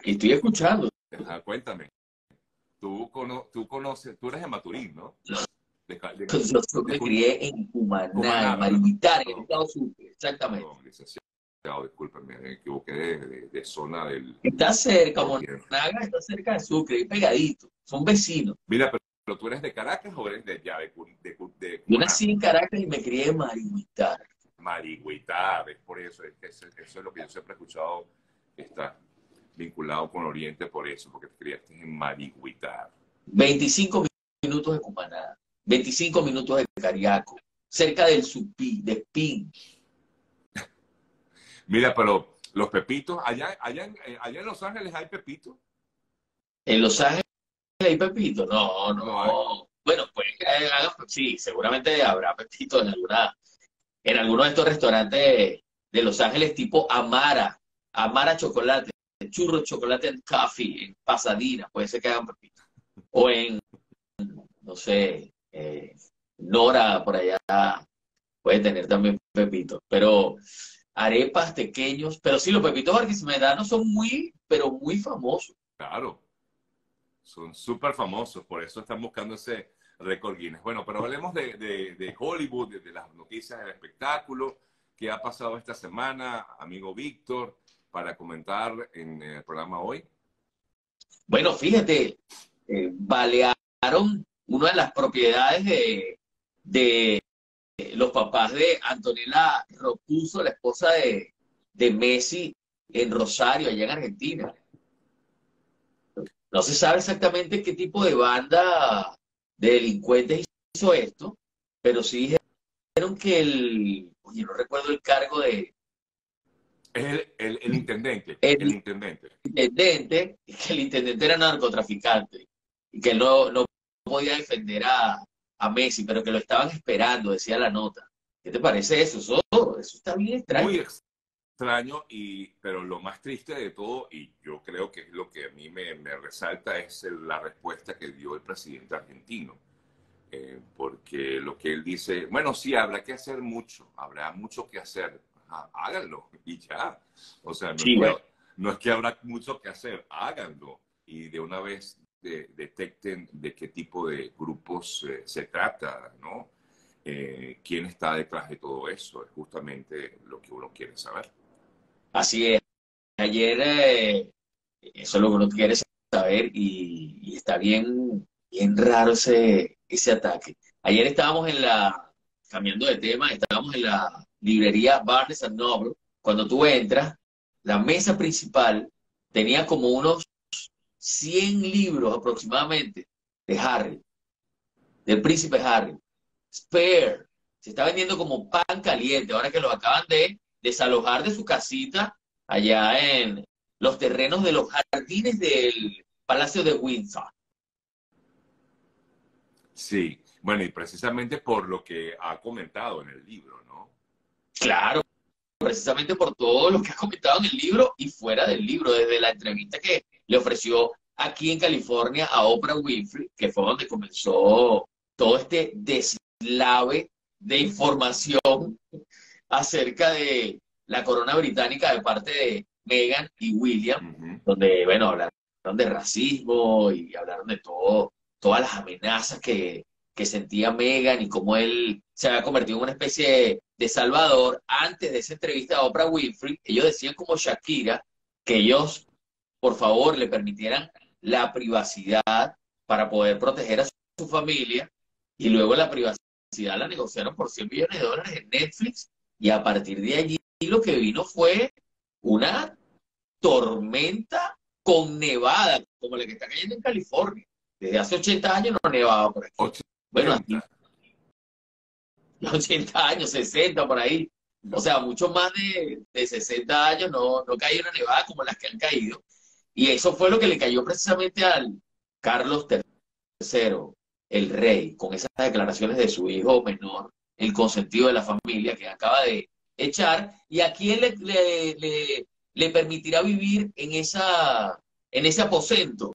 Aquí estoy escuchando. cuéntame. Tú, tú conoces, tú eres de Maturín, ¿no? yo me crié en Cumaná, en Marimitán, en estado sur, exactamente. No, licenciado, discúlpeme, me equivoqué de, zona del... Está cerca, Monaga está cerca de Sucre, pegadito, son vecinos. Mira, pero, tú eres de Caracas o eres de allá, de, de, Yo nací en Caracas y me crié en Mariguitar. Mariguitar, es por eso, es que eso, es lo que yo siempre he escuchado, está vinculado con Oriente por eso, porque te criaste en Mariguitar. 25 minutos de Cumaná. 25 minutos de Cariaco, cerca del Supí, de Spin. Mira, pero los pepitos, allá, allá, eh, allá en Los Ángeles hay pepitos. ¿En Los Ángeles hay pepitos? No, no. bueno, pues sí, seguramente habrá pepitos en alguna, en alguno de estos restaurantes de Los Ángeles tipo Amara, Amara Chocolate, Churro Chocolate and Coffee, en Pasadena, puede ser que hagan pepitos. O en, no sé, eh, Nora por allá puede tener también pepitos, pero arepas pequeños, pero sí, los pepitos barquisimedanos son muy, pero muy famosos. Claro, son súper famosos, por eso están buscando ese récord Guinness. Bueno, pero hablemos de, Hollywood, de, las noticias del espectáculo, qué ha pasado esta semana, amigo Víctor, para comentar en el programa hoy. Bueno, fíjate, eh, balearon una de las propiedades de, los papás de Antonella Rocuso, la esposa de, Messi, en Rosario, allá en Argentina. No se sabe exactamente qué tipo de banda de delincuentes hizo esto, pero sí dijeron que el, oye, no recuerdo el cargo de... El, el, intendente. El, intendente. intendente, que el intendente era narcotraficante y que no, no podía defender a, Messi, pero que lo estaban esperando, decía la nota. ¿Qué te parece eso? Eso, eso está bien extraño. Muy extraño, y, pero lo más triste de todo, y yo creo que es lo que a mí me, resalta, es la respuesta que dio el presidente argentino. Eh, porque lo que él dice, bueno, sí, habrá que hacer mucho, habrá mucho que hacer, háganlo y ya. O sea, no, no es que habrá mucho que hacer, háganlo y de una vez detecten de qué tipo de grupos eh, se trata, ¿no? Eh, ¿Quién está detrás de todo eso? Es justamente lo que uno quiere saber. Así es. Ayer, eh, eso es lo que uno quiere saber y, está bien, bien raro ese, ese ataque. Ayer estábamos en la, cambiando de tema, estábamos en la librería Barnes Noble. Cuando tú entras, la mesa principal tenía como unos 100 libros aproximadamente de Harry, del príncipe Harry. Spare, se está vendiendo como pan caliente, ahora que lo acaban de desalojar de su casita allá en los terrenos de los jardines del Palacio de Windsor. Sí, bueno, y precisamente por lo que ha comentado en el libro, ¿no? Claro, precisamente por todo lo que ha comentado en el libro y fuera del libro, desde la entrevista que le ofreció aquí en California a Oprah Winfrey, que fue donde comenzó todo este deslave de información acerca de la corona británica de parte de Meghan y William, donde, bueno, hablaron de racismo y hablaron de todo, todas las amenazas que, que sentía Meghan y cómo él se había convertido en una especie de salvador. Antes de esa entrevista a Oprah Winfrey, ellos decían como Shakira que ellos por favor le permitieran la privacidad para poder proteger a su familia y luego la privacidad la negociaron por 100 millones de dólares en Netflix y a partir de allí lo que vino fue una tormenta con nevada, como la que está cayendo en California. Desde hace 80 años no nevaba por aquí. Bueno, aquí, 80 años, 60 por ahí. O sea, mucho más de, de 60 años no, no cayó una nevada como las que han caído. Y eso fue lo que le cayó precisamente al Carlos III, el rey, con esas declaraciones de su hijo menor, el consentido de la familia que acaba de echar, y a quién le, le, le, permitirá vivir en, esa, en ese aposento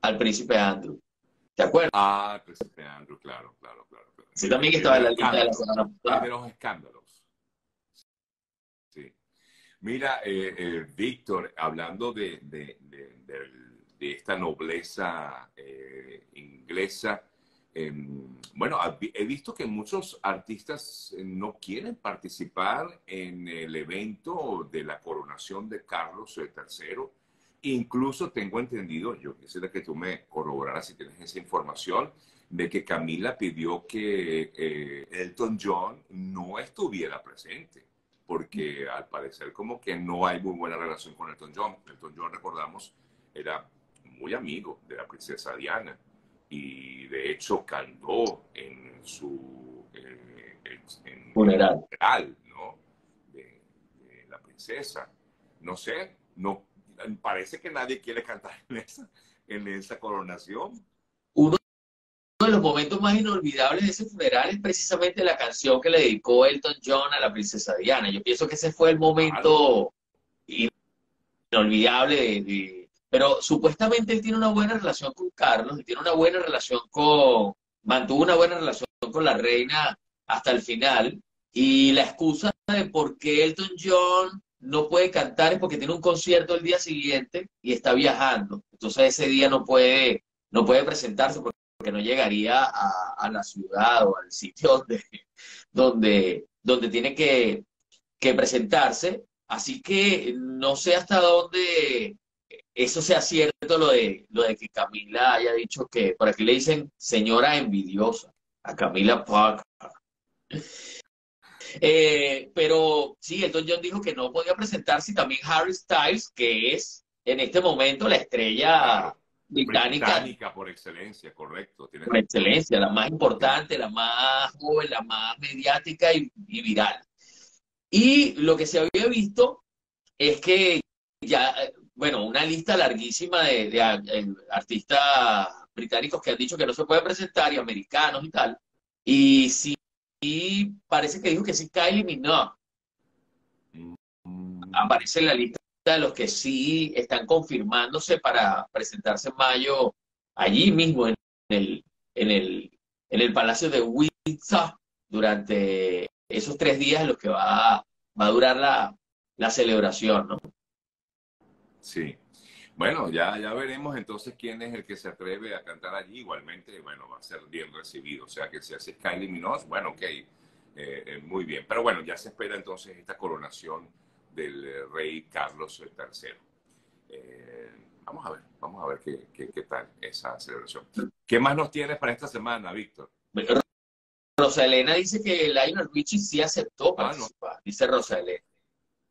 al príncipe Andrew. ¿Te acuerdas? Ah, príncipe Andrew, claro, claro. Sí, también estaba en la lista de la semana los escándalos. Mira, eh, eh, Víctor, hablando de, de, de, de, esta nobleza eh, inglesa, em, bueno, he visto que muchos artistas no quieren participar en el evento de la coronación de Carlos III. Incluso tengo entendido, yo quisiera que tú me corroboraras si tienes esa información, de que Camila pidió que Elton John no estuviera presente porque al parecer como que no hay muy buena relación con Elton John. Elton John, recordamos, era muy amigo de la princesa Diana y de hecho cantó en su eh, funeral, ¿no? De, la princesa. No sé, no parece que nadie quiere cantar en esa, en esa coronación de los momentos más inolvidables de ese funeral es precisamente la canción que le dedicó Elton John a la princesa Diana. Yo pienso que ese fue el momento inolvidable Pero supuestamente él tiene una buena relación con Carlos y tiene una buena relación con... Mantuvo una buena relación con la reina hasta el final. Y la excusa de por qué Elton John no puede cantar es porque tiene un concierto el día siguiente y está viajando. Entonces ese día no puede, no puede presentarse porque que no llegaría a, la ciudad o al sitio donde, donde, donde tiene que, presentarse. Así que no sé hasta dónde eso sea cierto, lo de, lo de que Camila haya dicho que, por aquí le dicen señora envidiosa a Camila Parker. Eh, pero sí, Elton John dijo que no podía presentarse y también Harry Styles, que es en este momento la estrella británica, por excelencia, correcto. por excelencia, la más importante, la más joven, la más mediática y, viral. Y lo que se había visto es que ya, bueno, una lista larguísima de, eh, artistas británicos que han dicho que no se puede presentar y americanos y tal. Y sí, parece que dijo que sí Kylie Minogue. Mm. Aparece en la lista de los que sí están confirmándose para presentarse en mayo allí mismo en el, en el, en el Palacio de Windsor durante esos tres días en los que va, va a durar la, la celebración, ¿no? Sí. Bueno, ya, ya veremos entonces quién es el que se atreve a cantar allí. Igualmente, bueno, va a ser bien recibido. O sea, que si hace Kylie Minogue, bueno, ok, eh, eh, muy bien. Pero bueno, ya se espera entonces esta coronación del eh, rey Carlos III. Eh, vamos a ver, vamos a ver qué, qué, tal esa celebración. ¿Qué más nos tienes para esta semana, Víctor? Rosalena dice que Lionel Richie sí aceptó ah, dice Rosalena.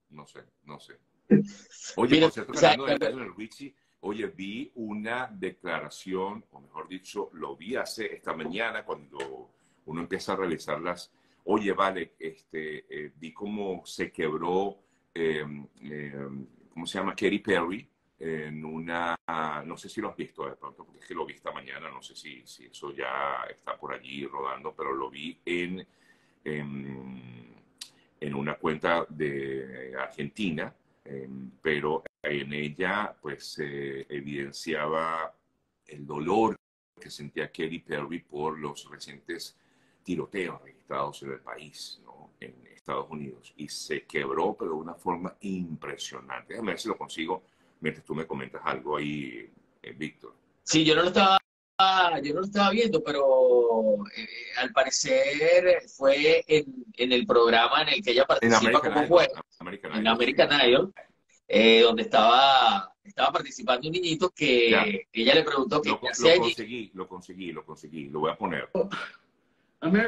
No sé, no sé. Oye, por cierto, hablando de Lionel Richie, oye, vi una declaración, o mejor dicho, lo vi hace esta mañana cuando uno empieza a realizarlas. Oye, vale, este, eh, vi cómo se quebró eh, eh, ¿cómo se llama? Katy Perry, en una, no sé si lo has visto de pronto, porque es que lo vi esta mañana, no sé si, si eso ya está por allí rodando, pero lo vi en, en, una cuenta de Argentina, em, pero en ella pues se evidenciaba el dolor que sentía Katy Perry por los recientes tiroteos registrados en el país, ¿no? en Estados Unidos, y se quebró, pero de una forma impresionante. Déjame ver si lo consigo mientras tú me comentas algo ahí, eh, Víctor. Sí, yo no lo estaba yo no lo estaba viendo, pero eh, al parecer fue en, en, el programa en el que ella participa como juez, en American Idol, eh, donde estaba, estaba participando un niñito que ella le preguntó qué hacía Lo conseguí, lo conseguí, lo conseguí, lo voy a poner.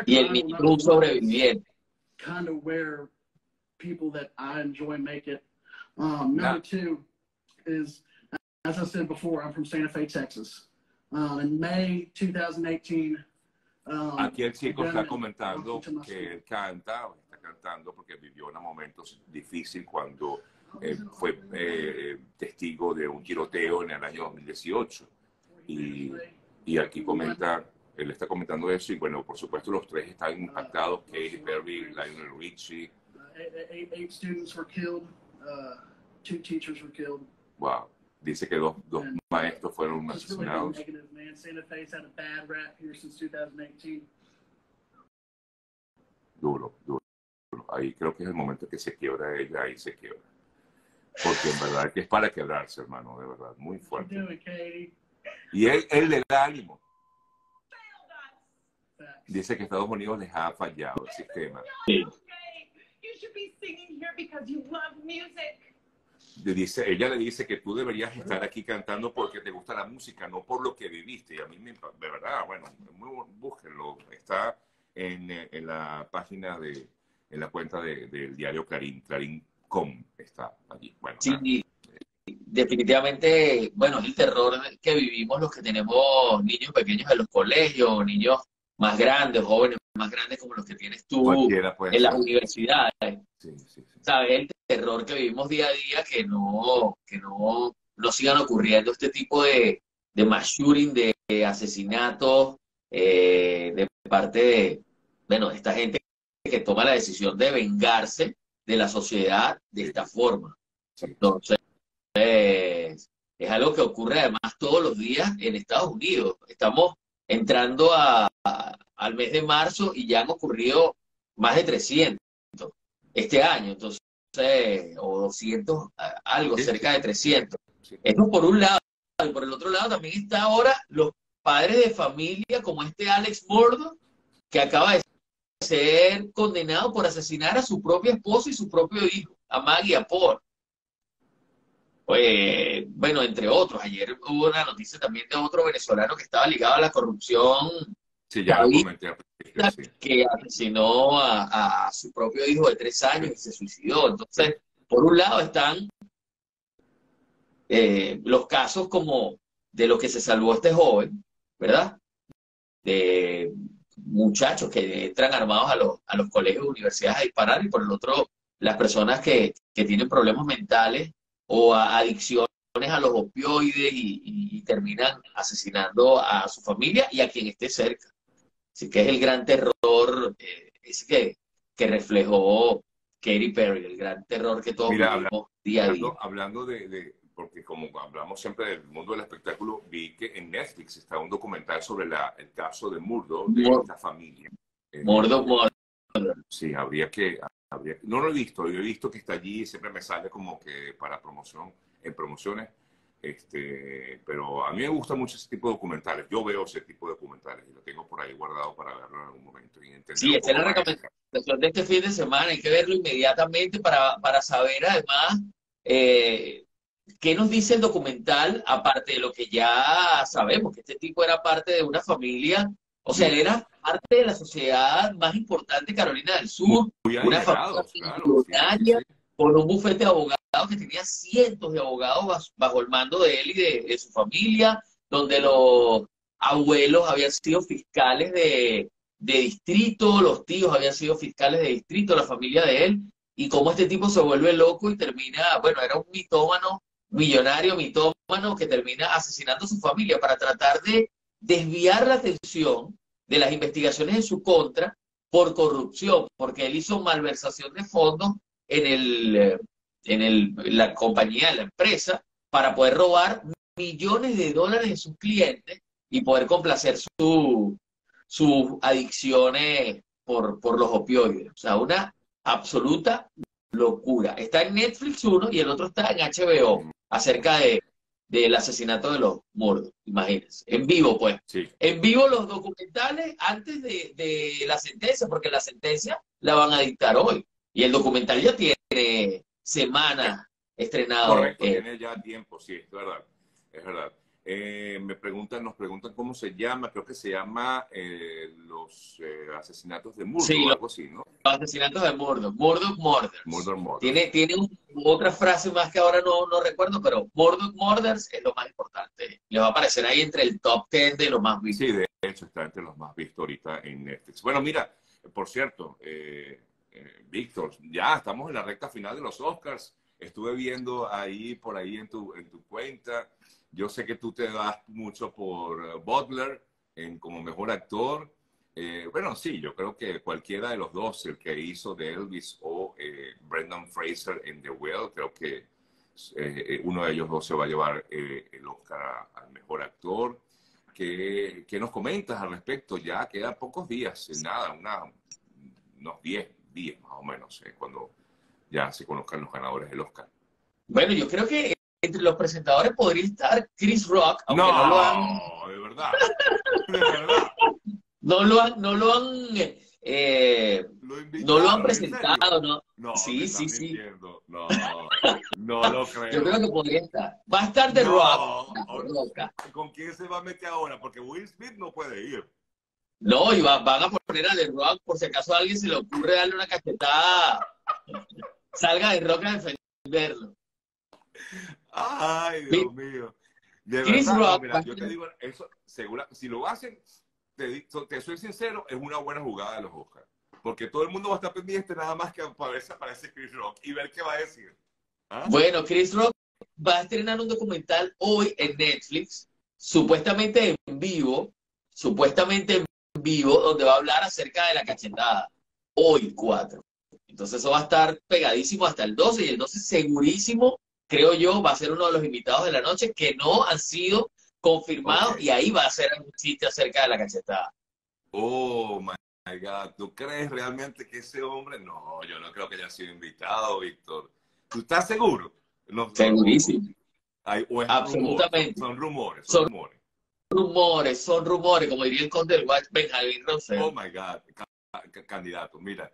y el niño un sobreviviente. kind of where people that I enjoy make it. Um, number two is, as I said before, I'm from Santa Fe, Texas. Um, in May 2018. Um, Aquí el chico está comentando que él canta, cantando porque vivió unos momentos difíciles cuando eh, fue eh, testigo de un tiroteo en el año 2018. Y, y aquí comenta él está comentando eso y bueno, por supuesto los tres están impactados, Katy Perry, Lionel Richie. Eight, students were killed, uh, two teachers were killed. Wow. Dice que dos, dos maestros fueron asesinados. Duro, duro. Ahí creo que es el momento que se quiebra ella, ahí se quiebra. Porque en verdad que es para quebrarse, hermano, de verdad, muy fuerte. Y él, él le da ánimo. Dice que Estados Unidos les ha fallado el sistema. Sí. Le dice, ella le dice que tú deberías estar aquí cantando porque te gusta la música, no por lo que viviste. Y a mí, me, de verdad, bueno, muy, búsquenlo. Está en, eh, en la página de, en la cuenta de- del diario Clarín, Clarín.com está allí. Bueno. Sí, definitivamente, bueno, es el terror que vivimos los que tenemos niños pequeños en los colegios, niños más grandes, jóvenes más grandes como los que tienes tú en las ser. universidades. Sí, sí, sí. ¿Sabes? El terror que vivimos día a día, que no, que no, no sigan ocurriendo este tipo de, de mass shooting, de, de asesinatos, eh, de parte de, bueno, esta gente que toma la decisión de vengarse de la sociedad de esta forma. Entonces, es algo que ocurre además todos los días en Estados Unidos. Estamos entrando a- a- al mes de marzo y ya han ocurrido más de 300 este año, entonces, o 200, a- algo Sí. cerca de 300. Sí. Eso por un lado, y por el otro lado también está ahora los padres de familia como este Alex Mordo, que acaba de ser condenado por asesinar a su propia esposa y su propio hijo, a Maggie y a Paul. Oye, bueno, entre otros, ayer hubo una noticia también de otro venezolano que estaba ligado a la corrupción Sí, ya lo David- comenté al principio, sí. que asesinó a, a su propio hijo de tres años y se suicidó. Entonces, por un lado están eh, los casos como de lo que se salvó este joven, ¿verdad? De muchachos que entran armados a los, a los colegios, universidades a disparar, y por el otro, las personas que, que tienen problemas mentales o a- adicciones a los opioides y, y- y terminan asesinando a su familia y a quien esté cerca. Así que es el gran terror eh, ese que, que reflejó Katy Perry, el gran terror que todos Mira, vivimos día a día. Hablando, hablando de, de- porque como hablamos siempre del mundo del espectáculo, vi que en Netflix está un documental sobre la, el caso de Murdo, de Mur- esta familia. Eh, Mordo, mordo. Sí, habría que, habría- no lo he visto, yo he visto que está allí y siempre me sale como que para promoción, en promociones, este, pero a mí me gusta mucho ese tipo de documentales, yo veo ese tipo de documentales y lo tengo por ahí guardado para verlo en algún momento. Y Sí, esa es la recomendación de este fin de semana. Hay que verlo inmediatamente para, para saber además eh, qué nos dice el documental, aparte de lo que ya sabemos, que este tipo era parte de una familia, o sea, él era parte de la sociedad más importante de Carolina del Sur, Muy una familia claro. sí, con un bufete de abogados que tenía cientos de abogados bajo el mando de él y de, de su familia, donde los abuelos habían sido fiscales de, de distrito, los tíos habían sido fiscales de distrito, la familia de él, y cómo este tipo se vuelve loco y termina, bueno, era un mitómano, millonario mitómano que termina asesinando a su familia para tratar de desviar la atención de las investigaciones en su contra por corrupción, porque él hizo malversación de fondos en el, eh, en el, la compañía, en la empresa, para poder robar millones de dólares de sus clientes y poder complacer su, sus adicciones por, por los opioides. O sea, una absoluta locura. Está en Netflix uno y el otro está en HBO, acerca de del asesinato de los mordos, imagínense. En vivo, pues. Sí. En vivo los documentales antes de, de la sentencia, porque la sentencia la van a dictar hoy. Y el documental ya tiene semanas estrenado. Correcto, eh, tiene ya tiempo, sí, es verdad. Es verdad. Eh, me preguntan, nos preguntan cómo se llama, creo que se llama eh, los eh, asesinatos de Murdo Sí, o algo así, ¿no? los asesinatos de Murdoch. Murdoch Murders. Murder Murder. Tiene, tiene un- otra frase más que ahora no, no recuerdo, pero Murdoch Murders es lo más importante. Le va a aparecer ahí entre el top 10 de lo más visto. Sí, de hecho está entre los más vistos ahorita en Netflix. Bueno, mira, por cierto, eh, eh, Víctor, ya estamos en la recta final de los Oscars. Estuve viendo ahí, por ahí en tu, en tu cuenta. Yo sé que tú te das mucho por eh, Butler en, como mejor actor. Eh, bueno, sí, yo creo que cualquiera de los dos, el que hizo de Elvis o eh, Brendan Fraser en The Whale, creo que eh, uno de ellos dos se va a llevar eh, el Oscar al mejor actor. ¿Qué, qué nos comentas al respecto? Ya quedan pocos días, eh, nada, una, unos 10 días más o menos, eh, cuando ya se conozcan los ganadores del Oscar. Bueno, yo creo que entre los presentadores podría estar Chris Rock, aunque no, No, lo han, de verdad. De verdad. no lo han, no lo han, eh, Lo no lo han invitaron, ¿en presentado, ¿no? No, Sí, sí, sí. mintiendo. No, no lo creo. Yo creo que podría estar. Va a estar The No, Rock. ¿Con quién se va a meter ahora? Porque Will Smith no puede ir. No, y va- van a poner a The Rock por si acaso a alguien se le ocurre darle una cachetada. Salga The Rock a defenderlo. Ay, Dios mío. De Chris verdad, Rock mira, yo te digo, eso, segura, si lo hacen, te, te soy sincero, es una buena jugada de los Oscars. Porque todo el mundo va a estar pendiente nada más que para ver si aparece Chris Rock y ver qué va a decir. ¿Ah? Bueno, Chris Rock va a estrenar un documental hoy en Netflix, supuestamente en vivo, supuestamente en vivo, donde va a hablar acerca de la cachetada. Hoy, 4. Entonces eso va a estar pegadísimo hasta el 12 y el 12 segurísimo, creo yo, va a ser uno de los invitados de la noche que no han sido confirmados y ahí va a ser algún chiste acerca de la cachetada. Oh my God, ¿tú crees realmente que ese hombre? No, yo no creo que haya sido invitado, Víctor. ¿Tú estás seguro? No, Segurísimo. Hay- o Absolutamente. rumor, son rumores, son Son- rumores. Rumores, son rumores, como diría el conde del Watch, Benjamin Rosell. Oh my God, ca- ca- candidato, mira,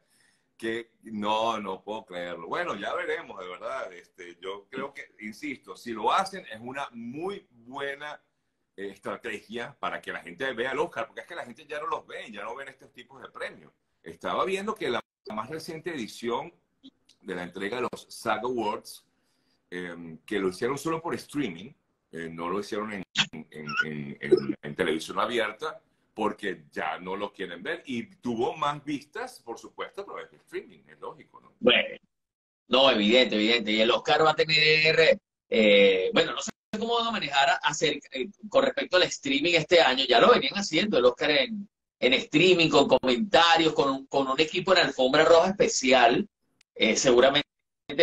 que no, no puedo creerlo. Bueno, ya veremos, de verdad. Este, yo creo que, insisto, si lo hacen es una muy buena eh, estrategia para que la gente vea el Oscar, porque es que la gente ya no los ve, ya no ven estos tipos de premios. Estaba viendo que la, más reciente edición de la entrega de los SAG Awards, eh, que lo hicieron solo por streaming, eh, no lo hicieron en televisión abierta, porque ya no lo quieren ver y tuvo más vistas, por supuesto, a través de streaming, es lógico, ¿no? Bueno, no, evidente, evidente. Y el Oscar va a tener, eh, bueno, no sé cómo van a manejar acerca- eh, con respecto al streaming este año. Ya lo venían haciendo el Oscar en, en streaming, con comentarios, con, un- con un equipo en alfombra roja especial. Eh, seguramente,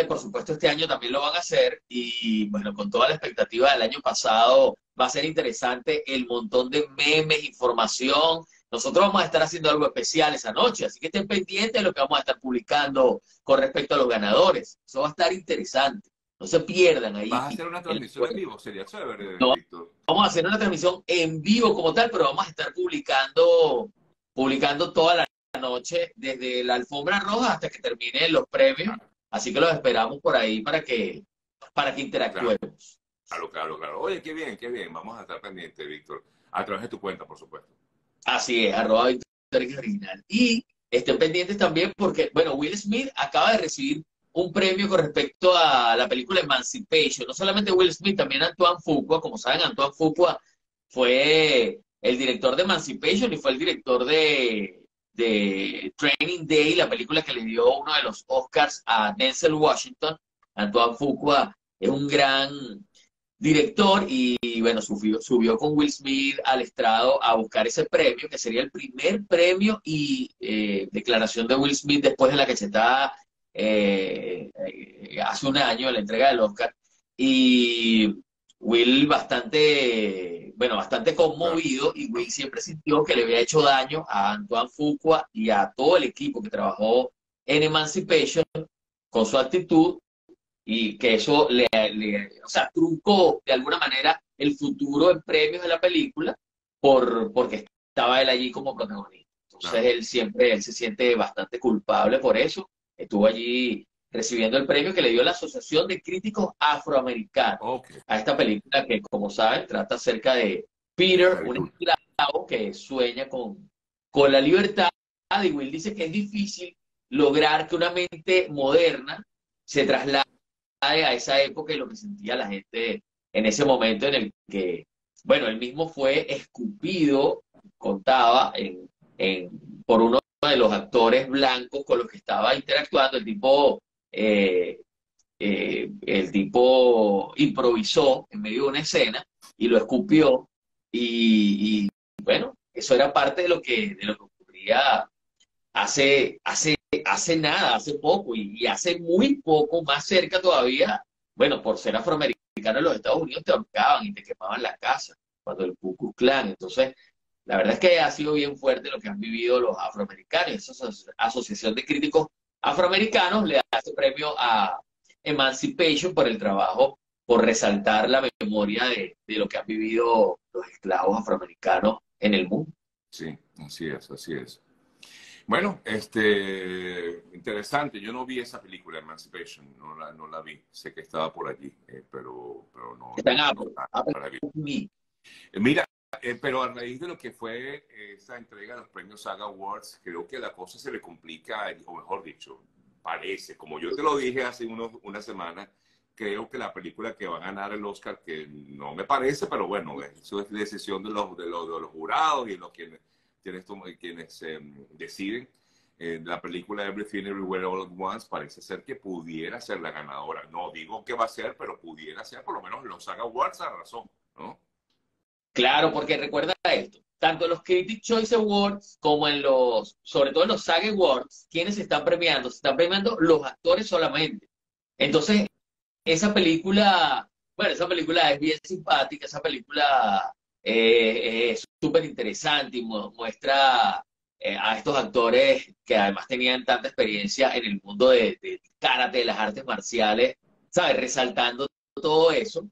por supuesto, este año también lo van a hacer. Y bueno, con toda la expectativa del año pasado, va a ser interesante el montón de memes, información. Nosotros vamos a estar haciendo algo especial esa noche, así que estén pendientes de lo que vamos a estar publicando con respecto a los ganadores. Eso va a estar interesante. No se pierdan ahí. ¿Vas a hacer una transmisión en vivo? Sería chévere, No. Víctor. Vamos a hacer una transmisión en vivo como tal, pero vamos a estar publicando, publicando toda la noche, desde la alfombra roja hasta que terminen los premios. Así que los esperamos por ahí para que, para que interactuemos. Claro, claro, claro. Oye, qué bien, qué bien. Vamos a estar pendientes, Víctor. A través de tu cuenta, por supuesto. Así es, arroba Víctor original. Y estén pendientes también porque, bueno, Will Smith acaba de recibir un premio con respecto a la película Emancipation. No solamente Will Smith, también Antoine Fuqua. Como saben, Antoine Fuqua fue el director de Emancipation y fue el director de, de Training Day, la película que le dio uno de los Oscars a Denzel Washington. Antoine Fuqua es un gran director y, bueno, subió, subió con Will Smith al estrado a buscar ese premio, que sería el primer premio y eh, declaración de Will Smith después de la que se está eh, eh, hace un año, la entrega del Oscar. Y Will bastante, bueno, bastante conmovido y Will siempre sintió que le había hecho daño a Antoine Fuqua y a todo el equipo que trabajó en Emancipation con su actitud y que eso le, le, o sea, truncó de alguna manera el futuro en premios de la película por, porque estaba él allí como protagonista. Entonces Claro. él siempre, él se siente bastante culpable por eso. Estuvo allí recibiendo el premio que le dio la Asociación de Críticos Afroamericanos a esta película que, como saben, trata acerca de Peter, un esclavo que sueña con, con la libertad. Y Will dice que es difícil lograr que una mente moderna se traslade a esa época y lo que sentía la gente en ese momento en el que, bueno, él mismo fue escupido, contaba, en, en- por uno de los actores blancos con los que estaba interactuando. El tipo, eh, eh, el tipo improvisó en medio de una escena y lo escupió. Y, bueno, eso era parte de lo que, de lo que ocurría hace, hace, hace nada, hace poco, y, y hace muy poco, más cerca todavía, bueno, por ser afroamericano en los Estados Unidos te ahorcaban y te quemaban la casa, cuando el Ku Klux Klan. Entonces, la verdad es que ha sido bien fuerte lo que han vivido los afroamericanos. Esa aso- asociación de críticos afroamericanos le da este premio a Emancipation por el trabajo, por resaltar la memoria de, de lo que han vivido los esclavos afroamericanos en el mundo. Sí, así es, así es. Bueno, este, interesante. Yo no vi esa película, Emancipation, no la, no la vi. Sé que estaba por allí, eh, pero, pero no. Está en no- Apple, Apple Mira, eh, pero a raíz de lo que fue eh, esa entrega de los premios Saga Awards, creo que la cosa se le complica, o mejor dicho, parece, como yo te lo dije hace unos, una semana, creo que la película que va a ganar el Oscar, que no me parece, pero bueno, eso es decisión de los, de los, de los jurados y los quienes, quienes, quienes eh, deciden. La película Everything Everywhere All at Once parece ser que pudiera ser la ganadora. No digo que va a ser, pero pudiera ser, por lo menos los Saga Awards a razón. Claro, porque recuerda esto, tanto en los Critics Choice Awards como en los, sobre todo en los SAG Awards, ¿quiénes se están premiando? Se están premiando los actores solamente. Entonces, esa película, bueno, esa película es bien simpática, esa película eh, es súper interesante y mu- muestra eh, a estos actores que además tenían tanta experiencia en el mundo de, de karate, de las artes marciales, ¿sabes? Resaltando todo eso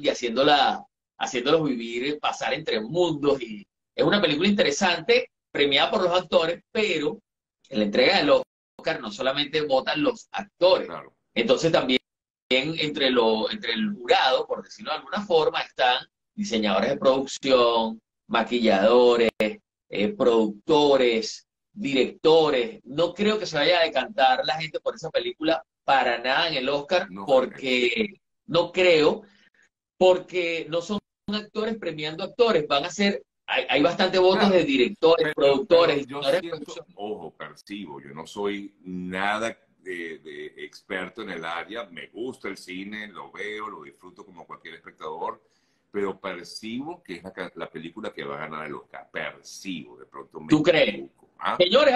y haciéndola haciéndolos vivir, pasar entre mundos. Y es una película interesante, premiada por los actores, pero en la entrega del Oscar no solamente votan los actores, Claro. entonces también entre, lo, entre el jurado, por decirlo de alguna forma, están diseñadores de producción, maquilladores, eh, productores, directores. No creo que se vaya a decantar la gente por esa película para nada en el Oscar, No, porque no creo, porque no son actores premiando actores, van a ser, hay, hay bastante votos Claro. de directores, Pero- productores, pero yo siento, ojo, percibo, yo no soy nada de, de experto en el área, me gusta el cine, lo veo, lo disfruto como cualquier espectador, pero percibo que es la, la película que va a ganar el Oscar, percibo, de pronto me ¿Tú crees? ¿ah? Señores,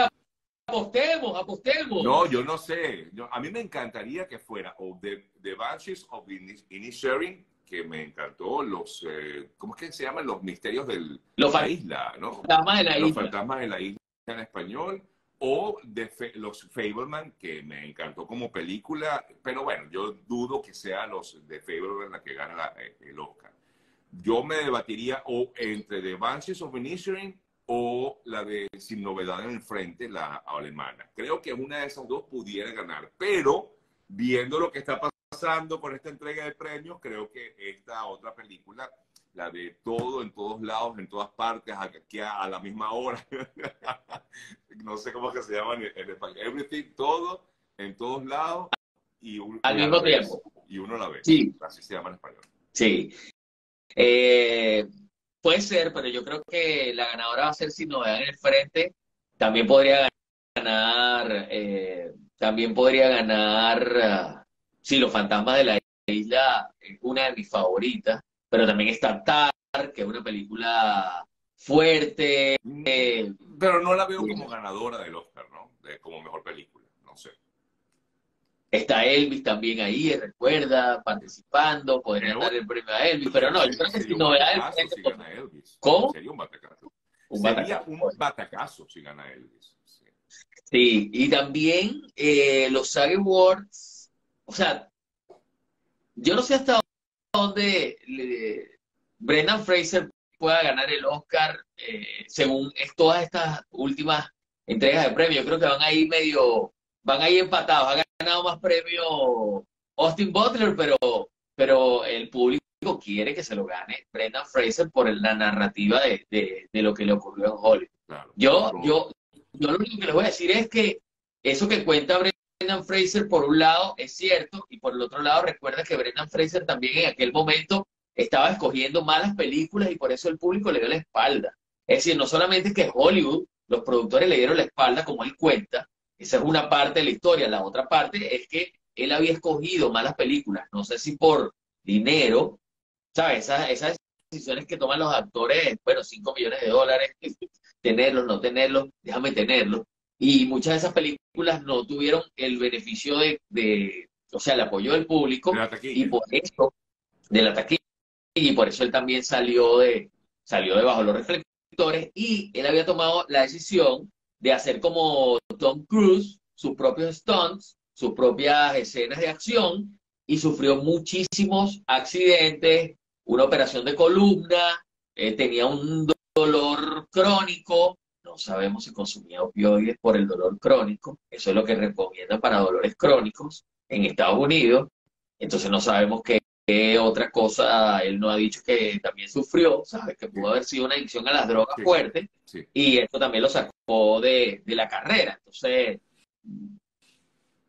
apostemos, apostemos. No, yo no sé. Yo- a mí me encantaría que fuera o The, The Banshees of Inis- Inisherin, que me encantó, los, eh, ¿cómo es que se llaman? Los misterios de Los la isla, ¿no? fantasmas de la Los isla. fantasmas de la isla en español, o de Fe- Los Fableman, que me encantó como película, pero bueno, yo dudo que sea los de Fableman la que gana la- eh, el Oscar. Yo me debatiría o entre The Banshees of Inisherin o la de Sin Novedad en el Frente, la alemana. Creo que una de esas dos pudiera ganar, pero viendo lo que está pasando con esta entrega de premios, creo que esta otra película, la de todo, en todos lados, en todas partes, aquí a, a la misma hora, no sé cómo que se llama en, en español, everything, todo, en todos lados, y, un- Al a mismo vez, tiempo. y uno la ve. Sí. Así se llama en español. Sí. Eh, puede ser, pero yo creo que la ganadora va a ser Sin Novedad en el Frente. También podría ganar, eh, también podría ganar, ah, sí, Los Fantasmas de la Isla, es una de mis favoritas, pero también está Tar, que es una película fuerte. eh, Pero no la veo como ganadora del Oscar, ¿no? De- como mejor película, no sé. está Elvis también ahí, recuerda, participando, podría dar el premio a Elvis, pero no, yo creo que Sería Sin un Novedad en el batacazo Frente. si gana Elvis. ¿Cómo? Sería un batacazo. un Sería batacazo. un batacazo si gana Elvis. Sí. Sí, y también eh, los SAG Awards, o sea, yo no sé hasta dónde le- Brendan Fraser pueda ganar el Oscar eh, según es- todas estas últimas entregas de premios. Yo creo que van ahí medio, van ahí empatados. Ha ganado más premios Austin Butler, pero, pero el público quiere que se lo gane Brendan Fraser por la narrativa de, de- de lo que le ocurrió en Hollywood. Claro. Yo, yo, yo lo único que les voy a decir es que eso que cuenta Brendan Fraser, por un lado, es cierto, y por el otro lado, recuerda que Brendan Fraser también en aquel momento estaba escogiendo malas películas y por eso el público le dio la espalda. Es decir, no solamente que Hollywood, los productores le dieron la espalda, como él cuenta, esa es una parte de la historia, la otra parte es que él había escogido malas películas, no sé si por dinero, ¿sabes? Esas, esas decisiones que toman los actores, bueno, 5 millones de dólares, tenerlos, no tenerlos, déjame tenerlos. Y muchas de esas películas no tuvieron el beneficio de, de o sea, el apoyo del público De y por eso, de la taquilla, y por eso él también salió de, salió de bajo los reflectores y él había tomado la decisión de hacer como Tom Cruise sus propios stunts sus propias escenas de acción y sufrió muchísimos accidentes, una operación de columna, eh, tenía un dolor crónico, no sabemos si consumía opioides por el dolor crónico, eso es lo que recomiendan para dolores crónicos en Estados Unidos, entonces no sabemos qué, otra cosa, él no ha dicho que también sufrió, ¿sabes? Que pudo haber sido una adicción a las drogas fuertes y esto también lo sacó de, de la carrera, entonces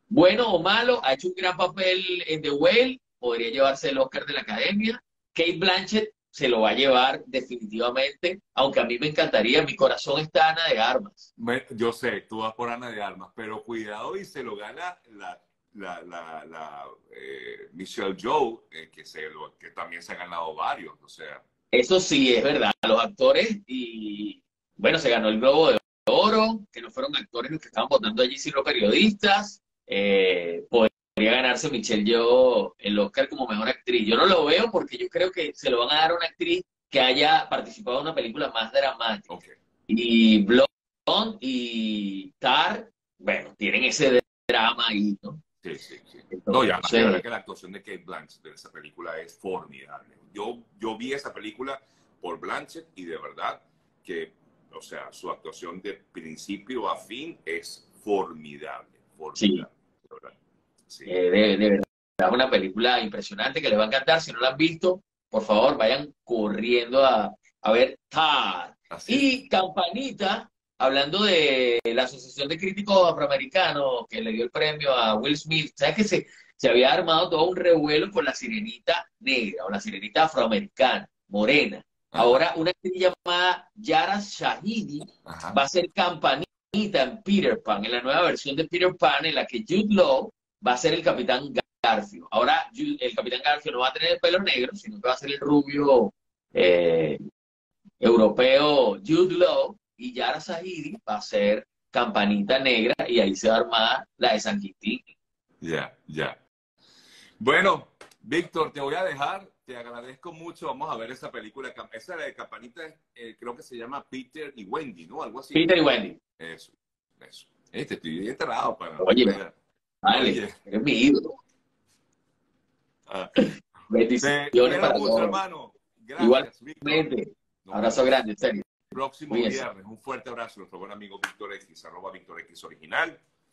bueno o malo, ha hecho un gran papel en The Whale, podría llevarse el Oscar de la Academia. Kate Blanchett se lo va a llevar definitivamente, aunque a mí me encantaría, mi corazón está Ana de Armas. Yo sé, tú vas por Ana de Armas, pero cuidado y se lo gana la, la, la, eh, Michelle Joe, eh, que, se que también se ha ganado varios, o sea. Eso sí, es verdad, los actores y, bueno, se ganó el Globo de Oro, que no fueron actores los que estaban votando allí, sino periodistas eh, podría ganarse Michelle yo el Oscar como mejor actriz. Yo no lo veo porque yo creo que se lo van a dar a una actriz que haya participado en una película más dramática. Y Blonde y Tar, bueno, tienen ese drama ahí, ¿no? Sí, sí, sí. no, ya, la verdad que la actuación de Kate Blanchett de esa película es formidable. Yo, yo vi esa película por Blanchett y de verdad que, o sea, su actuación de principio a fin es formidable. formidable. Eh, de, verdad, es una película impresionante que les va a encantar. Si no la han visto, por favor, vayan corriendo a, ver Y Campanita, hablando de la Asociación de Críticos Afroamericanos que le dio el premio a Will Smith, ¿sabes que se, se había armado todo un revuelo con la sirenita negra o la sirenita afroamericana, morena? Ahora una actriz llamada Yara Shahidi va a ser campanita en Peter Pan, en la nueva versión de Peter Pan, en la que Jude Law va a ser el capitán Garfio. Ahora el capitán Garfio no va a tener el pelo negro, sino que va a ser el rubio eh, europeo Jude Law y Yara Zahidi va a ser campanita negra y ahí se va a armar la de San Quintín. Ya, ya. Bueno, Víctor, te voy a dejar. Te agradezco mucho. Vamos a ver esa película. Esa de Campanita, eh, creo que se llama Peter y Wendy, ¿no? Algo así. Peter y Wendy. Eso, eso. Este, estoy enterrado para. Oye, Vale, es mi ídolo. Ah. Bendiciones para mucho, hermano. Gracias, Igualmente. Abrazo grande, en serio. Próximo viernes, un fuerte abrazo nuestro buen amigo Víctor X, arroba Víctor X original.